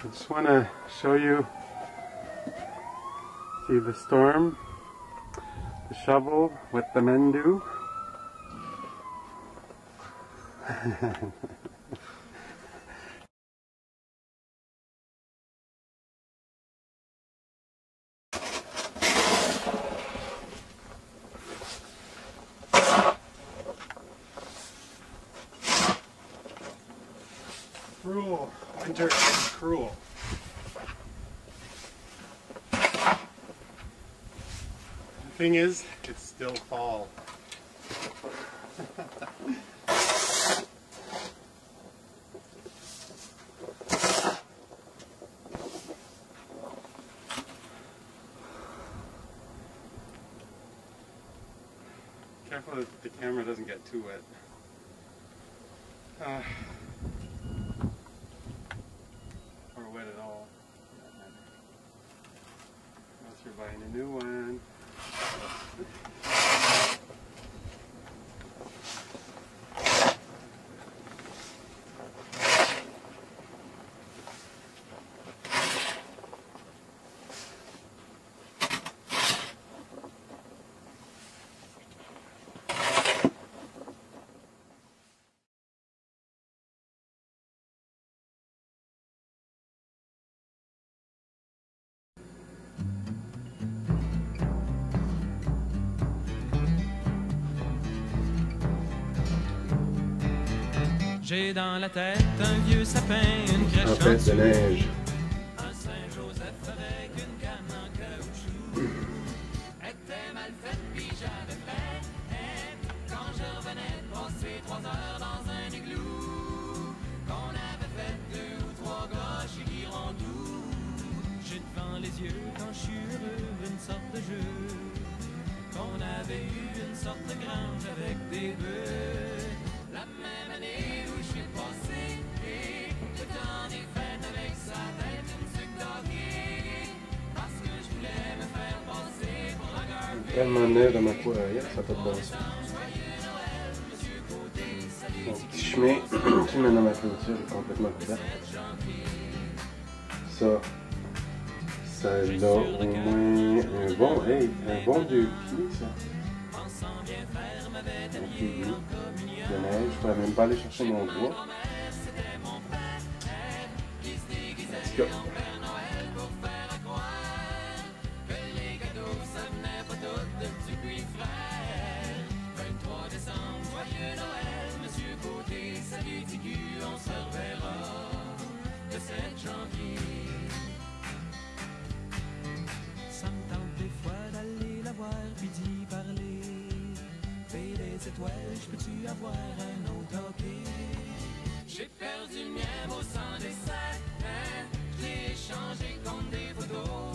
I just want to show you see the storm, the shovel, what the men do. Winter cruel. The thing is, it's still fall. Careful that the camera doesn't get too wet. Uh, wet at all. Unless you're buying a new one. J'ai dans la tête un vieux sapin, une crèche en de neige. un Saint-Joseph avec une canne en caoutchouc. Était mal faite puis j'avais fait quand je revenais de passer trois heures dans un igloo. Qu'on avait fait deux ou trois gars chez Girondou. J'ai devant les yeux quand je suis heureux une sorte de jeu. Qu'on avait eu une sorte de grange avec des bœufs. La même année un gars Tellement de neige dans ma cour arrière, ça n'a pas de bon sens. Mon petit chemin qui mène dans ma clôture est complètement couvert. Ça, ça a au moins un bon, hey, un bon deux pieds, ça. Un pied de. Je pourrais même pas aller chercher mon bois. En tout cas, Étoiles, je peux-tu avoir un autre hockey? J'ai perdu le mien au sang des sacs. Je l'ai échangé contre des photos